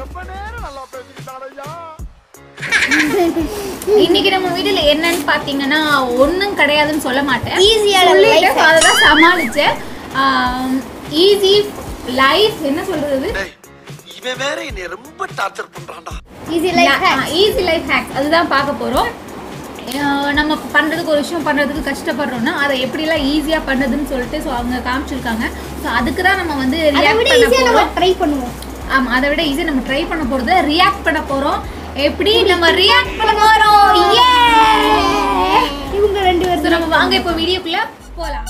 ரொம்ப நேரம் நல்லா பேசிக்கிட்டானையா இன்னைக்கு நம்ம வீடியோல என்னன்னு பாத்தீங்கன்னா ஒண்ணும் கிடையாதுன்னு சொல்ல மாட்டேன். Life. அததான் சமாளிச்சேன். ஈஸி லைஃப் என்ன சொல்றது இவன் வேற என்னை ரொம்ப torture பண்றான்டா. Easy life easy life hacks அதுதான் பார்க்க போறோம். நம்ம பண்றதுக்கு ஒரு விஷயம் பண்றதுக்கு கஷ்டப்படுறோம்னா அதை எப்படிலாம் ஈஸியா பண்ணுறதுன்னு சொல்லிட்டு ஸோ அவங்க காமிச்சிருக்காங்க. ஸோ அதுக்கு தான் நம்ம வந்து ரியாக்ட் பண்ண போறோம். ட்ரை பண்ணுவோம். ஆமா அதை விட ஈஸியாக நம்ம ட்ரை பண்ண போறது ரியாக்ட் பண்ண போறோம். எப்படி நம்ம ரியாக்ட் பண்ண போறோம்? ஏ இவங்க ரெண்டு பேரும். நம்ம வாங்க இப்போ வீடியோக்குள்ள போலாம்.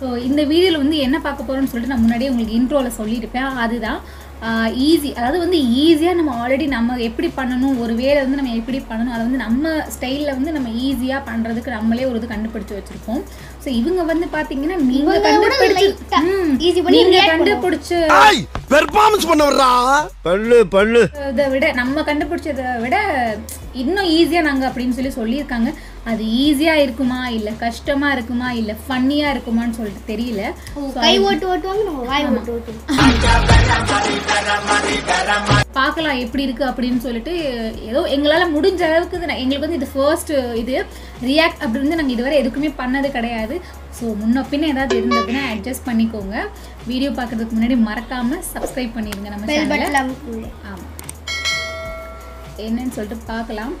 ஸோ இந்த வீடியோவில் வந்து என்ன பார்க்க போகிறோம்னு சொல்லிட்டு நான் முன்னாடியே உங்களுக்கு இன்ட்ரோவில் சொல்லியிருப்பேன். அதுதான் ஈஸி அதாவது வந்து ஈஸியாக நம்ம ஆல்ரெடி நம்ம எப்படி பண்ணணும் ஒரு வேலை வந்து நம்ம எப்படி பண்ணணும் அதை வந்து நம்ம ஸ்டைலில் வந்து நம்ம ஈஸியாக பண்ணுறதுக்கு நம்மளே ஒரு இது கண்டுபிடிச்சு வச்சுருக்கோம். ஸோ இவங்க வந்து பார்த்தீங்கன்னா நீங்கள் கண்டுபிடிச்சு light ஆ ம், easy பண்ணி நீங்க react பண்ணுவோம். கண்டுபிடிச்ச ஐய் பெர்ஃபார்மன்ஸ் பண்ண வர்றா பல்லு பல்லு இதை விட நம்ம கண்டுபிடிச்சதை விட இன்னும் ஈஸியாக நாங்கள் அப்படின்னு சொல்லி சொல்லியிருக்காங்க. அது ஈஸியாக இருக்குமா? இல்லை கஷ்டமாக இருக்குமா? இல்லை ஃபன்னியாக இருக்குமான்னு சொல்லிட்டு தெரியல. கை ஓட்டு ஓட்டுவாங்க? பார்க்கலாம் எப்படி இருக்கு அப்படின்னு சொல்லிட்டு ஏதோ எங்களால் முடிஞ்ச அளவுக்கு எங்களுக்கு வந்து இது ஃபர்ஸ்ட் இது. ரியாக்ட் அப்படி வந்து நாங்கள் இதுவரை எதுக்குமே பண்ணது கிடையாது. ஸோ முன்ன பின்ன ஏதாவது இருந்ததுன்னா அட்ஜஸ்ட் பண்ணிக்கோங்க. வீடியோ பார்க்கறதுக்கு முன்னாடி மறக்காம சப்ஸ்கிரைப் பண்ணிடுங்க நம்ம ஆமாம் என்னன்னு சொல்லிட்டு பார்க்கலாம்.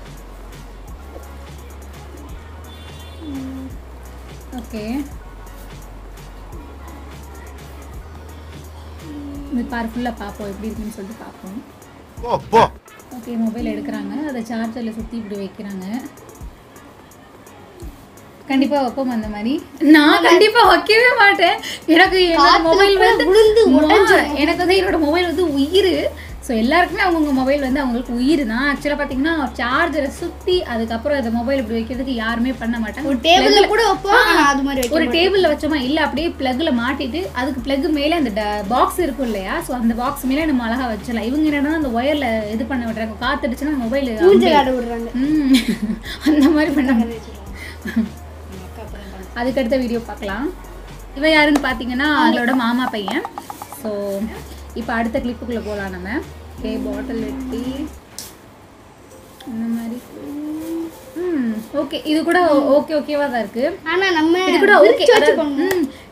ஓகே. இது பாரு ஃபுல்லாக பார்ப்போம் எப்படி இருக்குன்னு சொல்லிட்டு பார்ப்போம் ஓகே மொபைல் எடுக்கிறாங்க. அதை சார்ஜரில் சுற்றி இப்படி வைக்கிறாங்க. கண்டிப்பாக வைப்போம் அந்த மாதிரி. நான் கண்டிப்பாக வைக்கவே மாட்டேன். எனக்கு என்னோட மொபைல் வந்து எனக்கு வந்து என்னோட மொபைல் வந்து உயிர். ஸோ எல்லாருக்குமே அவங்கவுங்க மொபைல் வந்து அவங்களுக்கு உயிர் தான் ஆக்சுவலாக பார்த்தீங்கன்னா சார்ஜரை சுற்றி அதுக்கப்புறம் அந்த மொபைல் இப்படி வைக்கிறதுக்கு யாருமே பண்ண மாட்டாங்க. ஒரு டேபிள்ல கூட வைப்போம் ஆனா அது மாதிரி ஒரு டேபிளில் வச்சோமா? இல்லை அப்படியே ப்ளக்கில் மாட்டிட்டு அதுக்கு ப்ளக் மேலே அந்த பாக்ஸ் இருக்கும் இல்லையா? ஸோ அந்த பாக்ஸ் மேலே நம்ம அழகாக வச்சிடலாம். இவங்க என்னன்னா அந்த ஒயரில் இது பண்ண விடுறாங்க. காத்துடுச்சுன்னா மொபைல் விடுறாங்க. அந்த மாதிரி பண்ணாங்க அதுக்கு அடுத்த வீடியோ பார்க்கலாம். இவன் யாருன்னு பார்த்தீங்கன்னா அவங்களோட மாமா பையன். ஸோ இப்போ அடுத்த கிளிப்புக்குள்ளே போகலாம் நம்ம. ஓகே பாட்டில் வெட்டி. இந்த மாதிரி. ஓகே இது கூட ஓகே ஓகேவா தான் இருக்குது ஆனா நம்ம இது கூட ஓகே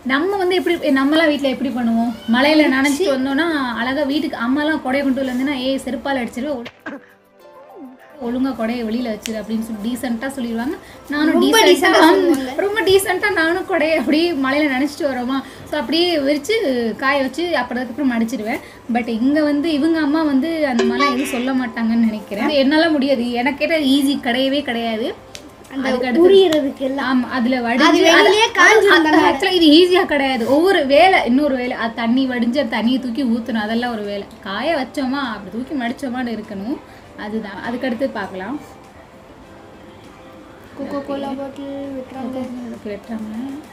நம்ம வந்து எப்படி நம்மலாம் வீட்டில் எப்படி பண்ணுவோம்? மழையில நனைச்சிட்டு வந்தோம்னா அழகா வீட்டுக்கு அம்மாலாம் கொடையை கொண்டு வரல இருந்தேன்னா ஏய் செருப்பால் அடிச்சிருவேன் ஒழுங்கா கொடையை வெளியில வச்சிரு அப்படின்னு சொல்லி டீசெண்டாக சொல்லிடுவாங்க. நானும் டீசெண்டாக. ரொம்ப டீசெண்டாக நானும் கொடையை அப்படியே மழையில நனைச்சிட்டு வரோமா? ஸோ அப்படியே விரிச்சு காய வச்சு அப்புறம் அதுக்கப்புறம் மடிச்சிடுவேன் பட் இங்க வந்து இவங்க அம்மா வந்து அந்த மாதிரிலாம் எதுவும் சொல்ல மாட்டாங்கன்னு நினைக்கிறேன். என்னால முடியாது. எனக்கு கேட்ட ஈஸி கிடையவே கிடையாது. அந்த உரியறதுக்கு எல்லாம் அதுல வடிஞ்சு இது ஈஸியா கிடையாது. ஒவ்வொரு வேலை இன்னொரு வேலை. அது தண்ணி வடிஞ்சு தண்ணியை தூக்கி ஊத்தணும். அதெல்லாம் ஒரு வேலை. காய வச்சோமா அப்படி தூக்கி மடிச்சோமான்னு இருக்கணும். அதுதான். அதுக்கடுத்து பார்க்கலாம். கோகோ கோலா பாட்டில் விட்டுறாங்க. வெட்டுறாங்க.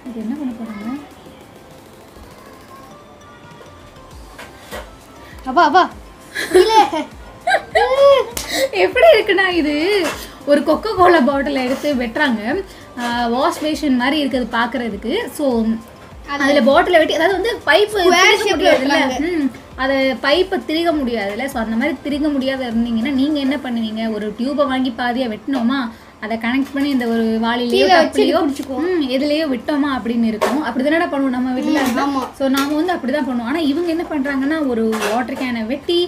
இது என்ன பண்ண போறாங்க? அப்பா அப்பா எப்படி இருக்குன்னா இது? ஒரு கொக்கோ கோலா பாட்டில் எடுத்து வெட்டுறாங்க. வாஷ் பேஷன் மாதிரி இருக்குது பார்க்கறதுக்கு ஸோ அதுல பாட்டில வெட்டி அதாவது வந்து பைப்பு அதை பைப்பை திரிக முடியாதுல்ல? ஸோ அந்த மாதிரி திரிக முடியாத இருந்தீங்கன்னா நீங்க என்ன பண்ணுவீங்க? ஒரு டியூபை வாங்கி பாதியா வெட்டினோமா அதை கனெக்ட் பண்ணி இந்த ஒரு வாளிலேயோ கப்பிலையோ எதுலயோ விட்டோமா அப்படின்னு இருக்கும். அப்படி தானடா பண்ணுவோம் நம்ம வீட்டில். ஸோ நாம வந்து அப்படிதான் பண்ணுவோம். ஆனா இவங்க என்ன பண்றாங்கன்னா ஒரு வாட்டர் கேனை வெட்டி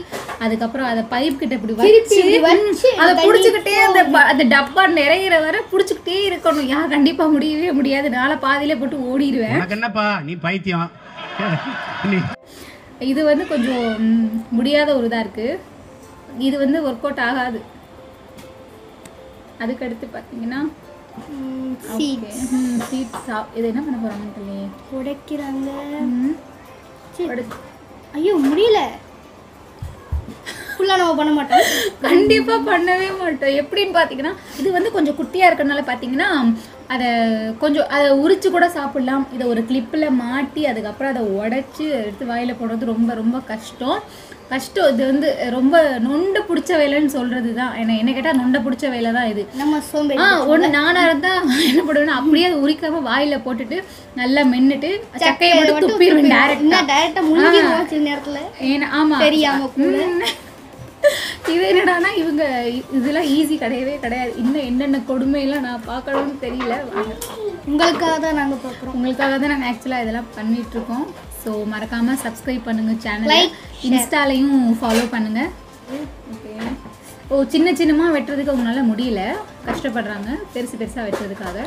அதுக்கப்புறம் அதை பைப் கிட்ட இப்படி வச்சு அதை புடிச்சுக்கிட்டே அந்த அந்த டப்பா நிறையிற வரை புடிச்சுக்கிட்டே இருக்கணும். யா கண்டிப்பா முடியவே முடியாது. நாளை பாதியில போட்டு ஓடிடுவேன் உனக்கு என்னப்பா? நீ பைத்தியம். இது வந்து கொஞ்சம் முடியாத ஒரு இதா இருக்கு. இது வந்து ஒர்க் அவுட் ஆகாது. அதுக்கு அடுத்து பார்த்தீங்கன்னா சீட் சீட்ஸ். இது என்ன பண்ண தெரியலையே. உடைக்கிறாங்க. ஐயோ முடியல. ஃபுல்லா நம்ம பண்ண மாட்டோம். கண்டிப்பா பண்ணவே மாட்டோம். எப்படின்னு பார்த்தீங்கன்னா இது வந்து கொஞ்சம் குட்டியா இருக்கறனால பார்த்தீங்கன்னா அதை கொஞ்சம் அதை உரிச்சு கூட சாப்பிடலாம். இதை ஒரு கிளிப்பில் மாட்டி அதுக்கப்புறம் அதை உடைச்சி எடுத்து வாயில போடுறது ரொம்ப ரொம்ப கஷ்டம். கஷ்டம் இது வந்து ரொம்ப நொண்ட பிடிச்ச வேலைன்னு சொல்றது தான் என்ன என்ன கேட்டால் நொண்ட பிடிச்ச வேலை தான் இது. நம்ம சோம்பேறி ஆ ஒன்று நானா இருந்தா என்ன பண்ணுவேன்னா அப்படியே அதை உரிக்காம வாயில போட்டுட்டு நல்லா மென்னுட்டு சக்கையை மட்டும் துப்பிடுவேன் டேரக்டா என்ன டைரக்டா முழுங்கிடுவோம் சில நேரத்துல. ஏன்னா ஆமா. தெரியாம கூட. ம். இது என்னடானா இவங்க இதெல்லாம் ஈஸி கிடையவே கிடையாது. இன்னும் என்னென்ன கொடுமையெல்லாம் நான் பார்க்கணும்னு தெரியல. உங்களுக்காக தான் நாங்க பாக்குறோம் உங்களுக்காக தான் நாங்கள் ஆக்சுவலாக இதெல்லாம் பண்ணிட்டு இருக்கோம் ஸோ மறக்காம சப்ஸ்கிரைப் பண்ணுங்க சேனல் இன்ஸ்டாலையும் ஃபாலோ பண்ணுங்க. ஓகே ஓ சின்ன சின்னமாக வெட்டுறதுக்கு அவங்களால முடியல. கஷ்டப்படுறாங்க. பெருசு பெருசாக வெட்டுறதுக்காக.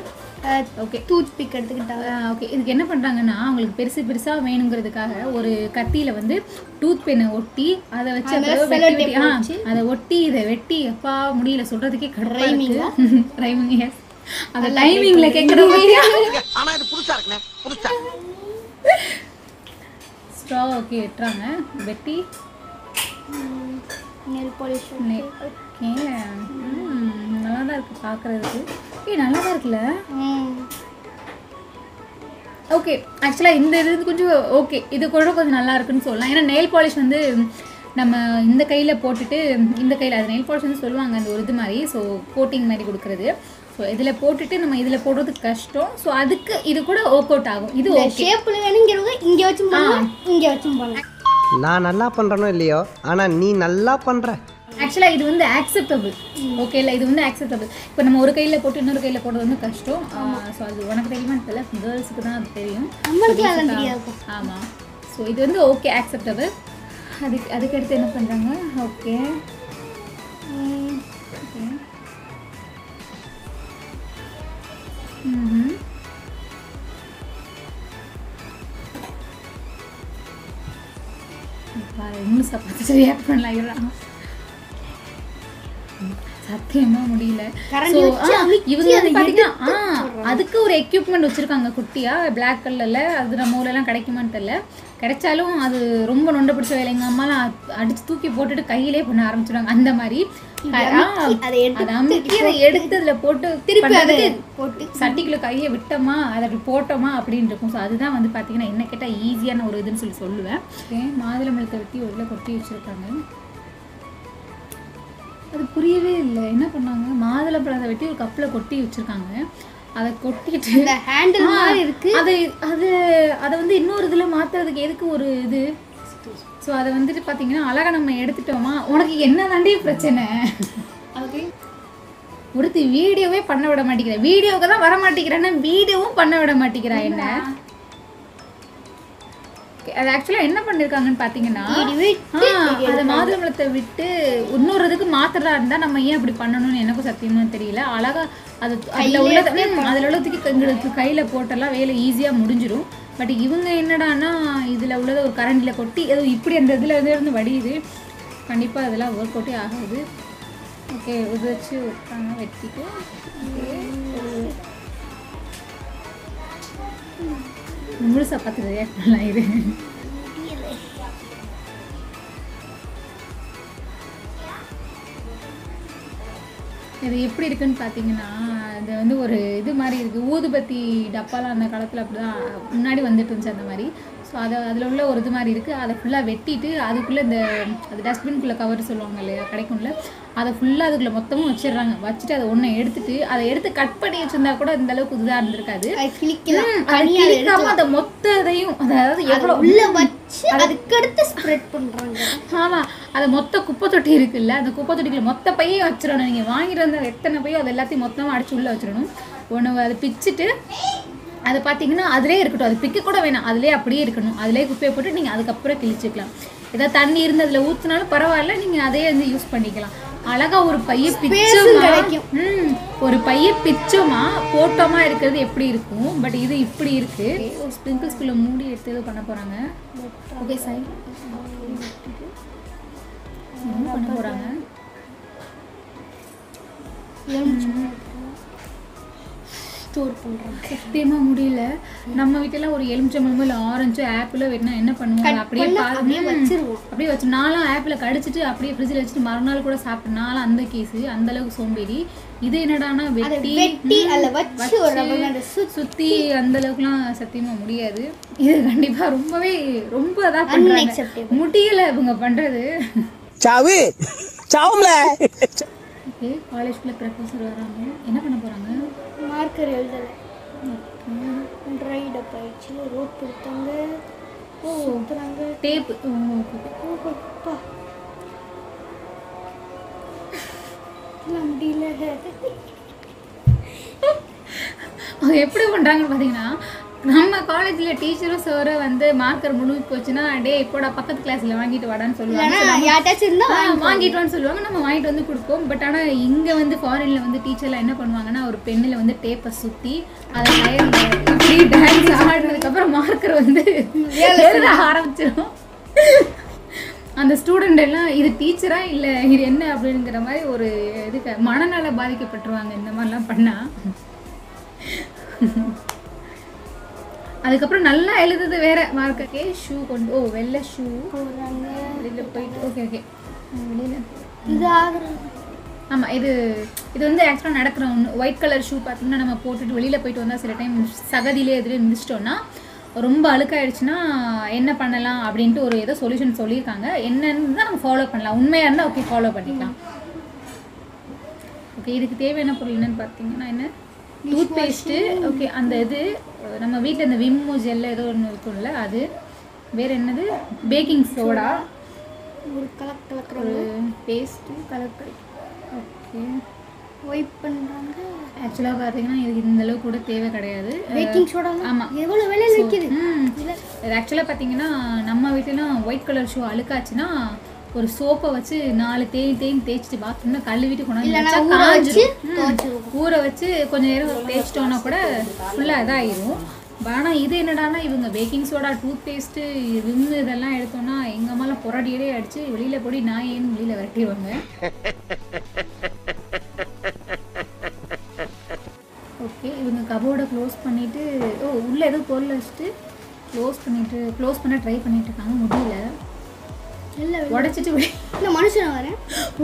ஓகே டூத் பிக் எடுத்துக்கிட்டாங்க ஓகே இதுக்கு என்ன பண்ணுறாங்கன்னா அவங்களுக்கு பெருசு பெருசாக வேணுங்கிறதுக்காக ஒரு கத்தியில் வந்து டூத் பெண்ணை ஒட்டி அதை வச்சு ஆ அதை ஒட்டி இதை வெட்டி அப்பா முடியல சொல்கிறதுக்கே கடுப்பாக ரைமிங் எஸ் அந்த டைமிங்கில் கேட்குறவங்க ஆனா இது புதுசா இருக்குண்ணே. புதுசா. ஸ்ட்ரா ஓகே வெட்டுறாங்க. வெட்டி. நெல் பாலிஷ் ஓகே நல்லா தான் இருக்குது பார்க்குறதுக்கு. ஏய் நல்லா தான் இருக்குல்ல ஓகே ஆக்சுவலாக இந்த இது கொஞ்சம் ஓகே இது கூட கொஞ்சம் நல்லா இருக்குன்னு சொல்லலாம். ஏன்னா நெயில் பாலிஷ் வந்து நம்ம இந்த கையில் போட்டுட்டு இந்த கையில் அது நெயில் பாலிஷ் வந்து சொல்லுவாங்க அந்த ஒரு இது மாதிரி. ஸோ கோட்டிங் மாதிரி கொடுக்குறது. ஸோ இதில் போட்டுட்டு நம்ம இதில் போடுறது கஷ்டம். ஸோ அதுக்கு இது கூட ஒர்க் அவுட் ஆகும். இது ஓகே ஷேப்ல வேணுங்கிறவங்க இங்க வச்சும் இங்க வச்சும் பண்ணலாம் நான் நல்லா பண்றேனோ இல்லையோ? ஆனா நீ நல்லா பண்ற. ஆக்சுவலாக இது வந்து ஆக்செப்டபிள் ஓகே இல்லை இது வந்து ஆக்செப்டபிள் இப்போ நம்ம ஒரு கையில் போட்டு இன்னொரு கையில் போடுறது வந்து கஷ்டம். ஸோ அது உனக்கு தெரியுமா தெரியல. கேர்ள்ஸுக்கு தான் அது தெரியும். ஆமாம் ஸோ இது வந்து ஓகே ஆக்செப்டபிள் அதுக்கு அதுக்கடுத்து என்ன பண்ணுறாங்க ஓகே பாரு இன்னும் சப்பாத்து ரியாக்ட் பண்ணலாம். சத்தியமா முடியல. இவங்க பாத்தீங்கன்னா ஆ, அதுக்கு ஒரு எக்யூப்மெண்ட் வச்சிருக்காங்க குட்டியா பிளாக் கலர்ல அது நம்ம ஊர்ல எல்லாம் கிடைக்குமான்னு தெரியல. கிடைச்சாலும் அது ரொம்ப நொண்ட பிடிச்ச வேலை. எங்க அம்மாலாம் அடிச்சு தூக்கி போட்டுட்டு கையிலே பண்ண ஆரம்பிச்சிடுவாங்க. அந்த மாதிரி. எடுத்து அதுல போட்டு திருப்பி அதை பண்றதுக்கு போட்டு சட்டிக்குள்ள கையை விட்டோமா அதை அப்படி போட்டோமா அப்படின்னு இருக்கும். ஸோ அதுதான் வந்து பார்த்தீங்கன்னா என்ன கேட்டால் ஈஸியான ஒரு இதுன்னு சொல்லி சொல்லுவேன். மாதுளம்பழத்தை வெட்டி இதில் கொட்டி வச்சுருக்காங்க. அது புரியவே இல்லை. என்ன பண்ணாங்க? மாதுளம்பழத்தை வெட்டி ஒரு கப்பில் கொட்டி வச்சுருக்காங்க. அதை கொட்டிட்டு இந்த ஹேண்டில் மாதிரி இருக்கு. அதை அது அதை வந்து இன்னொரு இதில் மாற்றுறதுக்கு எதுக்கு ஒரு இது? ஸோ அதை வந்துட்டு பார்த்தீங்கன்னா அழகா நம்ம எடுத்துட்டோமா? உனக்கு என்ன தாண்டி பிரச்சனை? அதுக்கு? ஒருத்தி வீடியோவே பண்ண விட மாட்டேங்கிற. வீடியோவுக்கு தான் வர மாட்டேங்கிறேன்னா வீடியோவும் பண்ண விட மாட்டேங்கிறா என்ன? Okay, அது ஆக்சுவலாக என்ன பண்ணியிருக்காங்கன்னு பார்த்தீங்கன்னா அது மாதுளம்பழத்தை விட்டு இன்னொரு இதுக்கு மாத்திரதா இருந்தா நம்ம ஏன் அப்படி பண்ணணும்னு எனக்கும் சத்தியமா தெரியல. அழகா அது அதுல உள்ளது அதுல உள்ளதுக்கு எங்களுக்கு கையில போட்டெல்லாம் வேலை ஈஸியா முடிஞ்சிடும் பட் இவங்க என்னடான்னா இதுல உள்ளதை ஒரு கரண்டில கொட்டி ஏதோ இப்படி அந்த இதுல இருந்து வடியுது. கண்டிப்பா அதெல்லாம் ஒர்க் அவுட்டே ஆகாது. ஓகே விட்டாங்க வெட்டிட்டு முழுசாக முழுசா பார்த்து ரியாக்ட் பண்ணலாம் இது இது எப்படி இருக்குன்னு பார்த்தீங்கன்னா இது வந்து ஒரு இது மாதிரி இருக்குது ஊதுபத்தி டப்பாலாம் அந்த காலத்தில் அப்படி தான் முன்னாடி வந்துட்டு இருந்துச்சு அந்த மாதிரி. ஸோ அதை அதில் உள்ள ஒரு இது மாதிரி இருக்குது அதை ஃபுல்லாக வெட்டிட்டு அதுக்குள்ளே இந்த அது டஸ்ட்பின்குள்ளே கவர் சொல்லுவாங்க இல்லையா கிடைக்கும்ல அதை ஃபுல்லாக அதுக்குள்ளே மொத்தமும் வச்சிடுறாங்க. வச்சுட்டு அதை ஒன்றை எடுத்துட்டு அதை எடுத்து கட் பண்ணி வச்சிருந்தா கூட இந்த அளவுக்கு இதாக இருந்திருக்காது. கிழிக்காம அதை மொத்த இதையும் அதாவது எவ்வளோ உள்ள வச்சு அதுக்கடுத்து ஸ்ப்ரெட் பண்றாங்க. ஆமா அது மொத்த குப்பை தொட்டி இருக்குல்ல அந்த குப்பை தொட்டிக்குள்ள மொத்த பையையும் வச்சிடணும். நீங்க வாங்கிட்டு வந்த எத்தனை பையோ அது எல்லாத்தையும் மொத்தமா அடிச்சு உள்ள வச்சிடணும். ஒன்று அதை பிச்சுட்டு அதை பார்த்தீங்கன்னா அதிலே இருக்கட்டும். அது பிக்க கூட வேணாம். அதிலே அப்படியே இருக்கணும். அதிலே குப்பையை போட்டு நீங்கள் அதுக்கப்புறம் கிழிச்சுக்கலாம். ஏதாவது தண்ணி இருந்து அதில் ஊற்றினாலும் பரவாயில்ல. நீங்கள் அதே வந்து யூஸ் பண்ணிக்கலாம். அழகா ஒரு பைய பிச்சோமா கிடைக்கும். ம் ஒரு பைய பிச்சோமா போட்டோமா இருக்கிறது எப்படி இருக்கும்? பட் இது இப்படி இருக்கு. ஸ்ப்ரிங்கிள்ஸ்குள்ள மூடி எடுத்து ஏதோ பண்ண போறாங்க. ஓகே சாய் பண்ண போறாங்க. ஸ்டோர் பண்றாங்க சத்தியமா முடியல. நம்ம வீட்டுல ஒரு எலுமிச்சம்பழமோ இல்லை ஆரஞ்சோ ஆப்பிளோ வெட்டினா என்ன பண்ணுவோம்? அப்படியே அப்படியே. வச்சிருவோம். அப்படியே வச்சு நானும் ஆப்பிள கடிச்சிட்டு அப்படியே ஃப்ரிட்ஜில் வச்சுட்டு மறுநாள் கூட சாப்பிட்டேன். நானும் அந்த கேஸு அந்த அளவுக்கு சோம்பேறி. இது என்னடானா வெட்டி வெட்டி ம், அதில் வச்சு ஒரு ரப்பர் பேண்டை சுத்தி சுத்தி அந்த அளவுக்குலாம் சத்தியமா முடியாது. இது கண்டிப்பா ரொம்பவே ரொம்ப அதான் பண்றாங்க. Unacceptable. முடியல இவங்க பண்றது. சாவு சாவும்ல. ஓகே காலேஜ்குள்ள ப்ரொஃபஸர் வராங்க. என்ன பண்ண போறாங்க? மார்க்கர் எழுதலை. ட்ரைட் அப் ஆயிடுச்சு ரோப் கொடுத்தாங்க. ஓ சுத்துறாங்க டேப் ஓப்பா முடியல. அவங்க எப்படி பண்ணுறாங்கன்னு பார்த்தீங்கன்னா நம்ம காலேஜில் டீச்சரும் சாரும் வந்து மார்க்கர் முழுகி போச்சுன்னா டே இப்போடா பக்கத்து கிளாஸில் வாங்கிட்டு வாடான்னு சொல்லுவாங்க. இல்லைன்னா யார்ட்டாச்சும் இருந்தால் ஆ, வாங்கிட்டு வான்னு சொல்லுவாங்க. நம்ம வாங்கிட்டு வந்து கொடுப்போம். பட் ஆனால் இங்கே வந்து ஃபாரினில் வந்து டீச்சர்லாம் என்ன பண்ணுவாங்கன்னா ஒரு பெண்ணில் வந்து டேப்பை சுற்றி அதை இப்படி டான்ஸ் ஆடினதுக்கப்புறம் மார்க்கர் வந்து எழுத ஆரம்பிச்சிடும் அந்த ஸ்டூடெண்ட் எல்லாம் இது டீச்சரா இல்லை இது என்ன? அப்படிங்கிற மாதிரி ஒரு இதுக்கு மனநல பாதிக்கப்பட்டுருவாங்க. இந்த மாதிரிலாம் பண்ணால் அதுக்கப்புறம் நல்லா எழுதுது வேற. மார்க்கே ஷூ கொண்டு ஓ வெள்ளை ஷூ வெளியில் போயிட்டு ஓகே ஓகே வெளியில் இது ஆமாம் இது இது வந்து ஆக்சுவலாக நடக்கிற ஒன்று ஒயிட் கலர் ஷூ பார்த்தோம்னா நம்ம போட்டுட்டு வெளியில் போயிட்டு வந்தால் சில டைம் சகதியிலே எதுலேயே மிதிச்சிட்டோன்னா ரொம்ப அழுக்காயிடுச்சுன்னா என்ன பண்ணலாம் அப்படின்ட்டு ஒரு ஏதோ சொல்யூஷன் சொல்லியிருக்காங்க. என்னன்னு தான் நம்ம ஃபாலோ பண்ணலாம். உண்மையாக இருந்தால் ஓகே ஃபாலோ பண்ணிக்கலாம். ஓகே இதுக்கு தேவையான பொருள் என்னன்னு பார்த்தீங்கன்னா என்ன? டூத் பேஸ்ட்டு ஓகே அந்த இது நம்ம வீட்டில் இந்த விம்மு ஜெல்ல ஏதோ ஒன்று இருக்கும்ல அது. வேறு என்னது? பேக்கிங் சோடா ஒரு கலக் கலக்கிற ஒரு பேஸ்ட்டு கலக்கல் ஓகே ஒயிட் பண்ணுறாங்க ஆக்சுவலாக பார்த்தீங்கன்னா இதுக்கு இந்த அளவுக்கு கூட தேவை கிடையாது. பேக்கிங் சோடா ஆமாம் எவ்வளோ விலையில் விற்கிது இது ஆக்சுவலாக பார்த்தீங்கன்னா நம்ம வீட்டிலாம் ஒயிட் கலர் ஷூ அழுக்காச்சுன்னா ஒரு சோப்பை வச்சு நாலு தேய் தேய்னு தேய்ச்சிட்டு பாத்ரூம்ல கழுவிட்டு கொண்டாந்து ஊற வச்சு கொஞ்சம் நேரம் தேய்ச்சிட்டோன்னா கூட ஃபுல்லாக இதாகிடும் ஆனால் இது என்னடான்னா இவங்க baking soda toothpaste Vim இதெல்லாம் எடுத்தோன்னா எங்கள் அம்மாலாம் புரடியவே அடித்து வெளியில் போடி நான் ஏன்னு வெளியில் விரட்டிடுவாங்க. ஓகே இவங்க கபோர்டை க்ளோஸ் பண்ணிவிட்டு ஓ உள்ளே ஏதோ பொருள் வச்சுட்டு க்ளோஸ் பண்ணிட்டு க்ளோஸ் பண்ண ட்ரை பண்ணிட்டு இருக்காங்க முடியல. உடச்சிட்டு இல்லை மனுஷன் வரேன்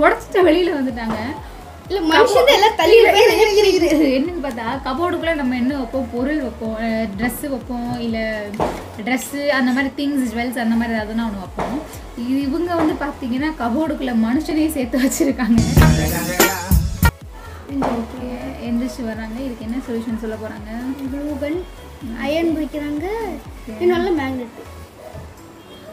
உடச்சிட்டு வெளியில் வந்துட்டாங்க. இல்லை மனுஷன் எல்லாம் தள்ளி. என்னன்னு பார்த்தா கபோர்டுக்குள்ளே நம்ம என்ன வைப்போம்? பொருள் வைப்போம் ட்ரெஸ்ஸு வைப்போம் இல்லை ட்ரெஸ்ஸு அந்த மாதிரி திங்ஸ் ஜுவல்ஸ் அந்த மாதிரி ஏதாவதுனா ஒன்று வைப்போம். இது இவங்க வந்து பார்த்தீங்கன்னா கபோர்டுக்குள்ளே மனுஷனையும் சேர்த்து வச்சுருக்காங்க. ஓகே எந்திரிச்சு வராங்க இதுக்கு என்ன சொல்யூஷன் சொல்ல போகிறாங்க க்ளூகன் அயன் வைக்கிறாங்க இன்னொல்ல மேக்னெட்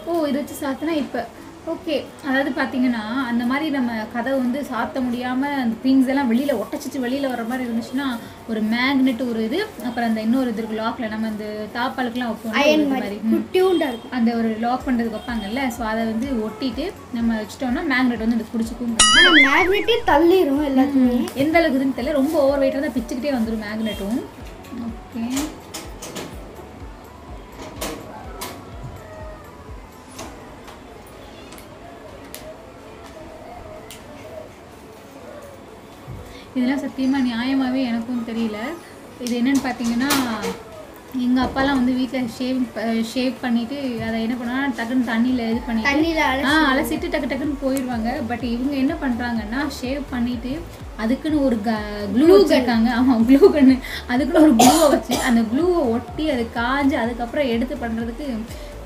ஓ இதை வச்சு சாத்தினா இப்போ ஓகே அதாவது பார்த்தீங்கன்னா அந்த மாதிரி நம்ம கதை வந்து சாத்த முடியாமல் அந்த திங்ஸ் எல்லாம் வெளியில் ஒட்டச்சிட்டு வெளியில் வர மாதிரி இருந்துச்சுன்னா ஒரு மேக்னெட் ஒரு இது அப்புறம் அந்த இன்னொரு இது இருக்கு லாக்கில் நம்ம இந்த தாப்பாளுக்குலாம் வைப்போம் அயன் மாதிரி இருக்கும். அந்த ஒரு லாக் பண்ணுறதுக்கு வைப்பாங்கல்ல ஸோ அதை வந்து ஒட்டிட்டு நம்ம வச்சிட்டோம்னா மேக்னெட் வந்து இது பிடிச்சிக்கும் மேக்னெட்டே தள்ளிடும் எல்லாத்தையுமே எந்த அளவுக்கு இதுன்னு தெரியல ரொம்ப ஓவர் வெயிட்டாக தான் பிச்சுக்கிட்டே வந்துடும் மேக்னெட்டும் ஓகே இதெல்லாம் சத்தியமாக நியாயமாகவே எனக்கும் தெரியல. இது என்னன்னு பார்த்தீங்கன்னா எங்கள் அப்பாலாம் வந்து வீட்டில் ஷேவ் ஷேவ் பண்ணிவிட்டு அதை என்ன பண்ணுவாங்க டக்குன்னு தண்ணியில் இது பண்ணிட்டு தண்ணியில் ஆ அலசிட்டு டக்கு டக்குன்னு போயிடுவாங்க. பட் இவங்க என்ன பண்ணுறாங்கன்னா ஷேவ் பண்ணிட்டு அதுக்குன்னு ஒரு க்ளூ வச்சிருக்காங்க. ஆமாம் க்ளூ கன்னு அதுக்குன்னு ஒரு க்ளூவை வச்சு அந்த க்ளூவை ஒட்டி அது காஞ்சு அதுக்கப்புறம் எடுத்து பண்ணுறதுக்கு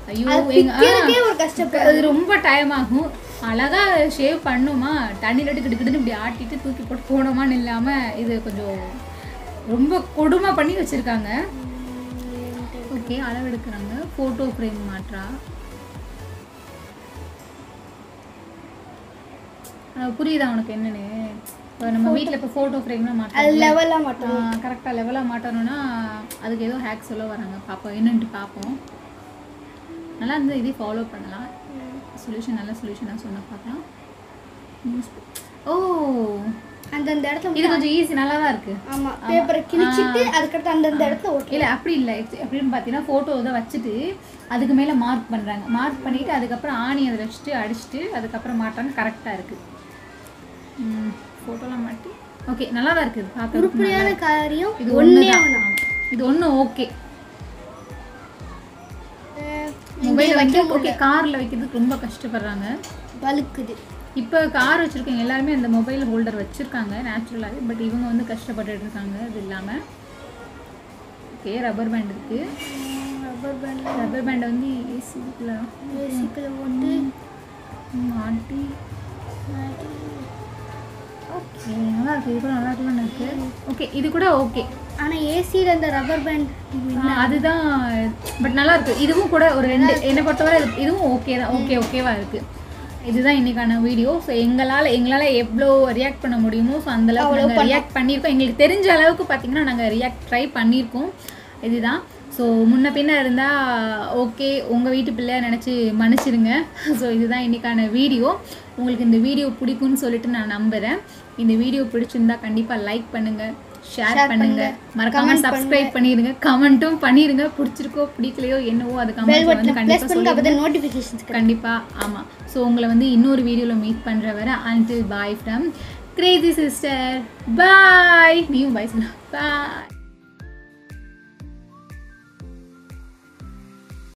ஐயோ எங்க ஆ, பிக்கிறதுக்கே ஒரு கஷ்டப்படும் அது ரொம்ப டைம் ஆகும். அழகா ஷேவ் பண்ணுமா? தண்ணியில் கிட்டுக்கிட்டு இப்படி ஆட்டிட்டு தூக்கி போட்டு போனோமான்னு இல்லாமல் இது கொஞ்சம் ரொம்ப கொடுமை பண்ணி வச்சுருக்காங்க. ஓகே அளவு எடுக்கிறாங்க ஃபோட்டோ ஃப்ரேம் மாற்றா புரியுதா உனக்கு என்னன்னு? இப்போ நம்ம வீட்டில் இப்போ ஃபோட்டோ ஃப்ரேம்லாம் மாற்றோம் லெவலாக மட்டும் கரெக்டாக லெவலாக மாட்டணும்னா அதுக்கு ஏதோ ஹேக் சொல்ல வராங்க. பார்ப்போம் என்னன்ட்டு பார்ப்போம் நல்லா இருந்து இதே ஃபாலோ பண்ணலாம். சொல்யூஷன் நல்ல சொல்யூஷனாக சொன்ன பார்க்கலாம். நியூஸ் ஓ அந்தந்த இடத்துல இது கொஞ்சம் ஈஸி நல்லா தான் இருக்குது ஆமா. பேப்பரை கிழிச்சிட்டு அதுக்கடுத்து அந்தந்த இடத்துல ஓட்டலாம் இல்லை அப்படி இல்லை. எப்படின்னு பார்த்தீங்கன்னா ஃபோட்டோ இதை வச்சுட்டு அதுக்கு மேலே மார்க் பண்ணுறாங்க மார்க் பண்ணிவிட்டு அதுக்கப்புறம் ஆணி அதை வச்சுட்டு அடிச்சுட்டு அதுக்கப்புறம் மாட்டாங்க கரெக்டாக இருக்குது ஃபோட்டோலாம் மாட்டி. ஓகே நல்லா தான் இருக்குது பார்க்கறதுக்கு உருப்படியான காரியம் இது ஒன்று இது ஒன்று ஓகே மொபைல் வைக்க ஓகே காரில் வைக்கிறதுக்கு ரொம்ப கஷ்டப்படுறாங்க. வழுக்குது. இப்போ கார் வச்சுருக்கவங்க எல்லாருமே அந்த மொபைல் ஹோல்டர் வச்சுருக்காங்க நேச்சுரலாகவே பட் இவங்க வந்து கஷ்டப்பட்டுட்டு இருக்காங்க இது இல்லாமல் ஓகே ரப்பர் பேண்ட் இருக்குது ரப்பர் பேண்ட் ரப்பர் பேண்டை வந்து ஏசிக்குள்ள ஏசிக்கில் போட்டு மாட்டி ஓகே நல்லா இருக்கு இது கூட நல்லா இருக்குன்னு இருக்கு ஓகே இது கூட ஓகே ஆனால் ஏசியில் அந்த ரப்பர் பேண்ட் அதுதான் பட் நல்லா இருக்கு இதுவும் கூட ஒரு ரெண்டு என்னை பொறுத்தவரை இது- இதுவும் ஓகே தான் ஓகே ஓகேவா இருக்கு. இதுதான் இன்னைக்கான வீடியோ ஸோ எங்களால் எங்களால் எவ்வளோ ரியாக்ட் பண்ண முடியுமோ ஸோ அந்த அளவுக்கு நாங்கள் ரியாக்ட் பண்ணியிருக்கோம். எங்களுக்கு தெரிஞ்ச அளவுக்கு பார்த்தீங்கன்னா நாங்கள் ரியாக்ட் ட்ரை பண்ணியிருக்கோம். இதுதான். ஸோ முன்ன பின்ன இருந்தால் ஓகே உங்கள் வீட்டு பிள்ளையா நினச்சி மன்னிச்சிடுங்க. ஸோ இதுதான் இன்னைக்கான வீடியோ. உங்களுக்கு இந்த வீடியோ பிடிக்கும்னு சொல்லிட்டு நான் நம்புகிறேன் இந்த வீடியோ பிடிச்சிருந்தா கண்டிப்பாக லைக் பண்ணுங்கள் ஷேர் பண்ணுங்க. மறக்காம சப்ஸ்கிரைப் பண்ணிருங்க கமெண்ட்டும் பண்ணிருங்க பிடிச்சிருக்கோ பிடிக்கலையோ என்னவோ அது கமெண்ட் வந்து கண்டிப்பா சொல்லுங்க கண்டிப்பா ஆமா. ஸோ உங்களை வந்து இன்னொரு வீடியோல மீட் பண்ற வரை until bye from crazy sister bye நீயும் பாய் சொல்லு. பாய்